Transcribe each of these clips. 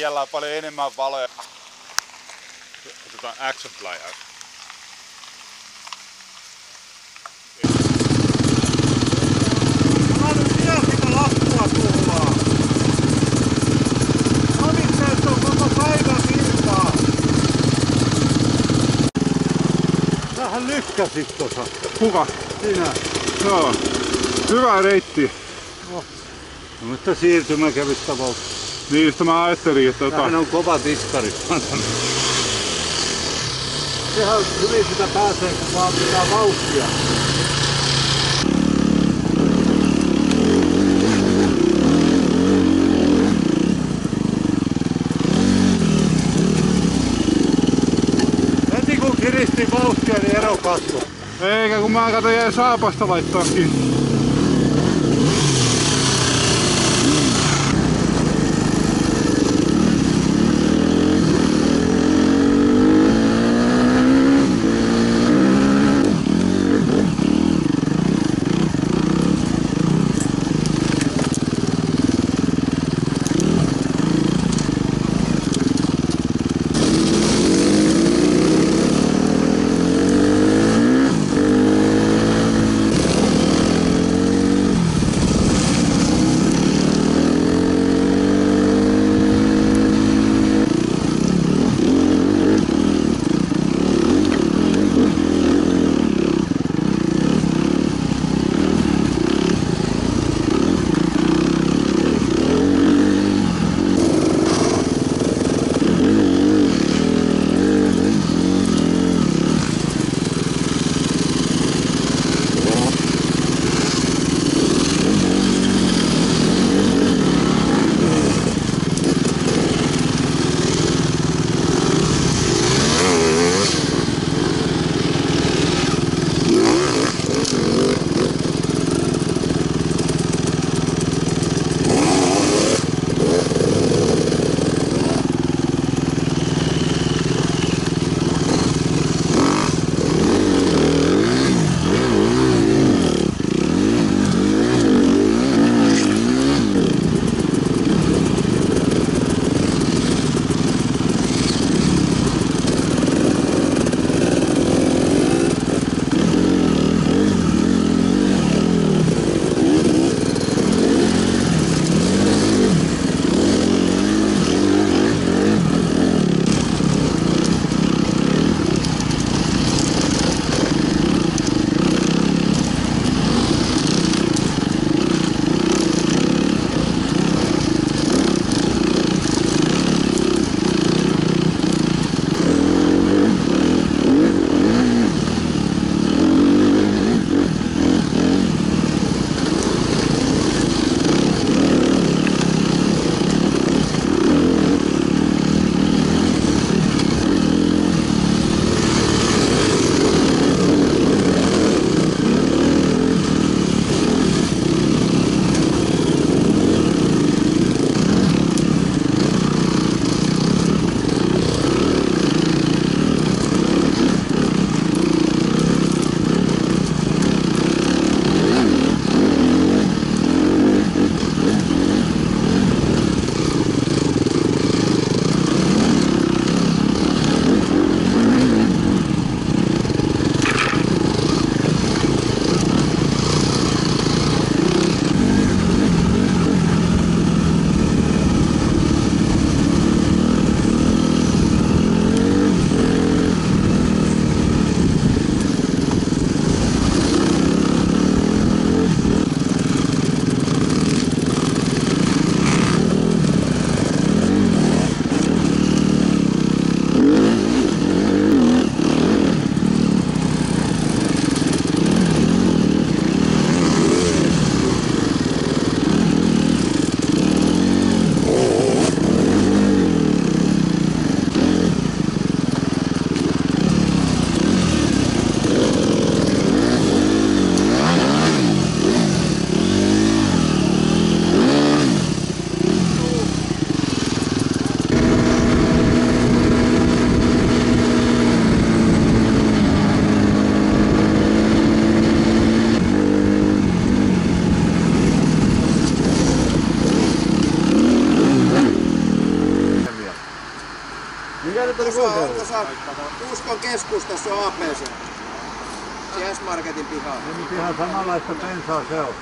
Äijällä on paljon enemmän valoja. Otetaan action. Mä nyt sitä. Avitseet on koko päivän virtaa. Lykkäsit tossa. Kuka? Sinä. Joo. Hyvä reitti. No, mutta siirtymä kävi tapauksessa. Niin just mä ajattelin, että tota... On kova tiskari. Sehän hyvin sitä pääsee, kun vaan pitää vauhtia. Heti kun kiristin vauhtia, niin ero kasvoi. Eikä kun mä katon jäi saapasta laittaa Niinku tässä on, Uskon keskustassa on APC. Jäsmarketin pihaa. ihan samanlaista pensaa se on.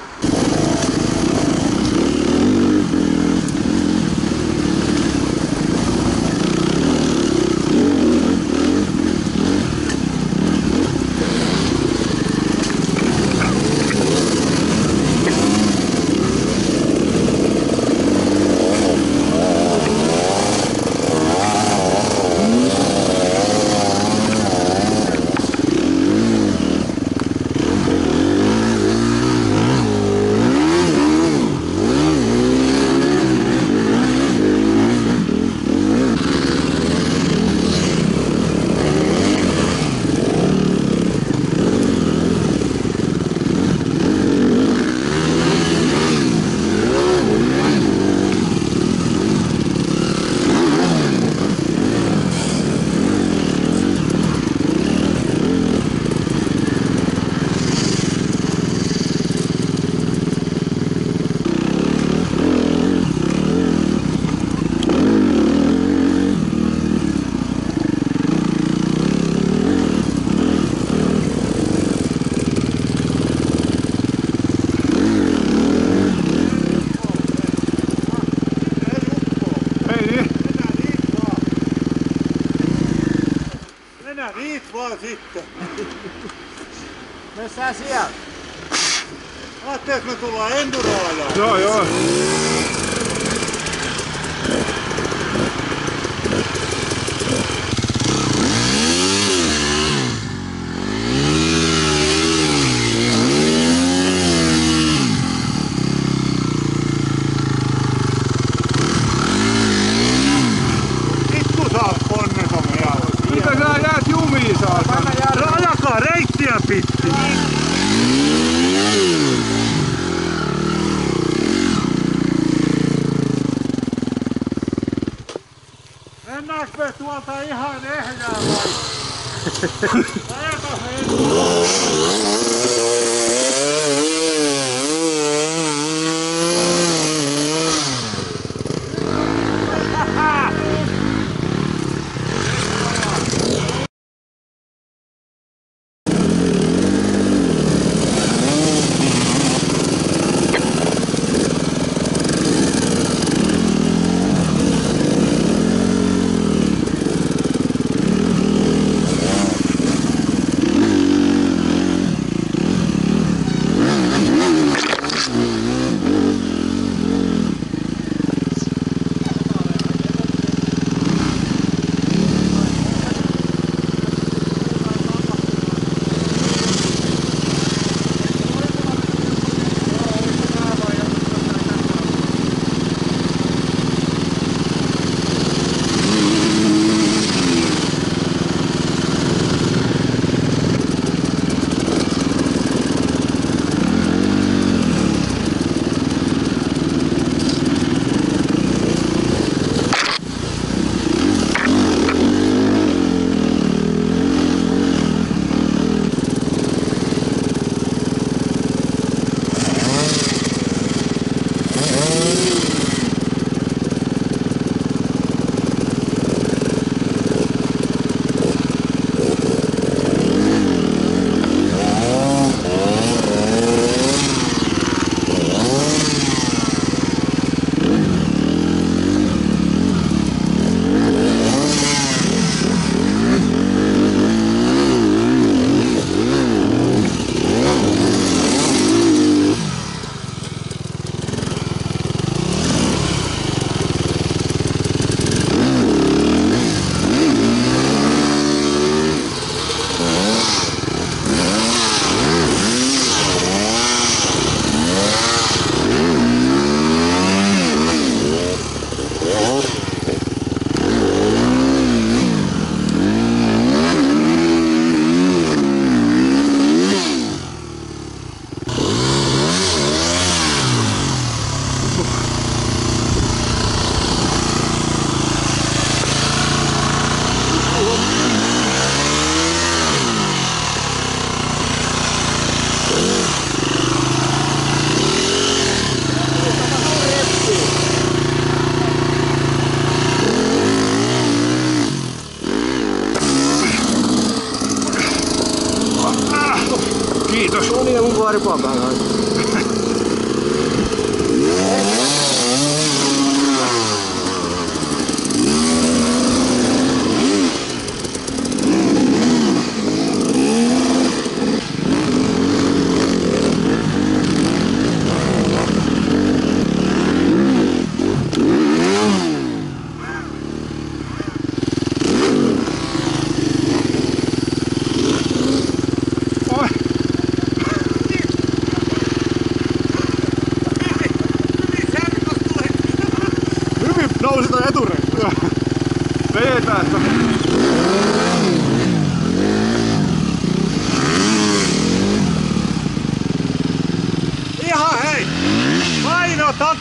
Ah, tá vendo?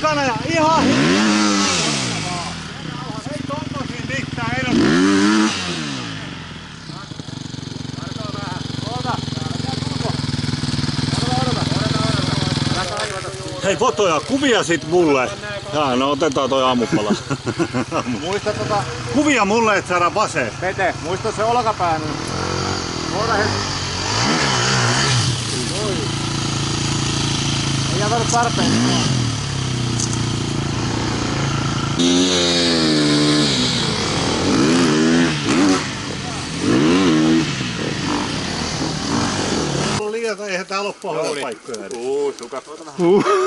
Takana ja ihan Ei tommosia mitään, ei ole. Hei fotoja, kuvia sit mulle. Jaa, no otetaan toi aamupala. Muista tota, kuvia mulle, et saada vase. Pete, muista se olkapää nyt. Voidaan hetki. Ei jätä tarpeeksi. Liian, eihän tää ole pahoja paikkoja. Uu, sukat.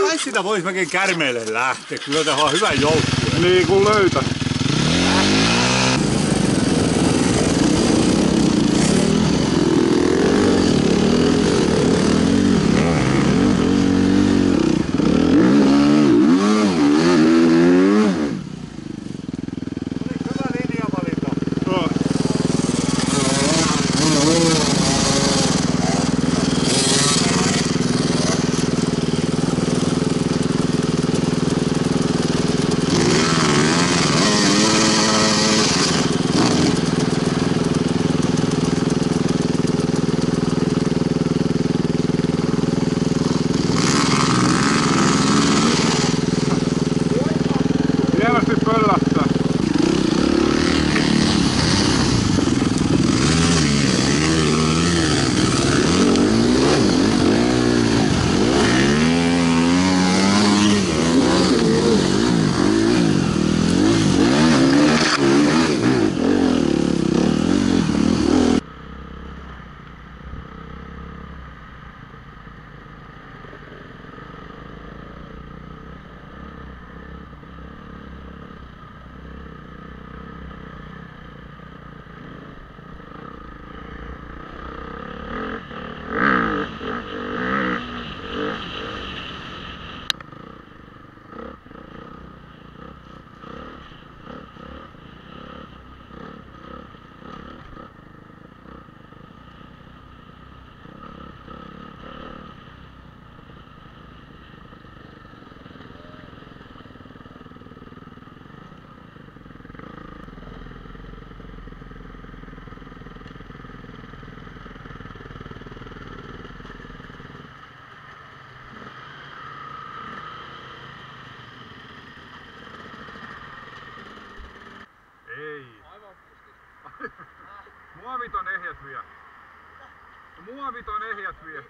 Kai sitä vois mäkin kärmeille lähteä, kyllä tähän on hyvä joukkue. Niin kun löytät. Muovit on ehjät vielä.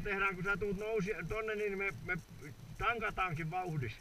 Tehdään, kun sä tuut nousi tonne, niin me, me tankataankin vauhdissa.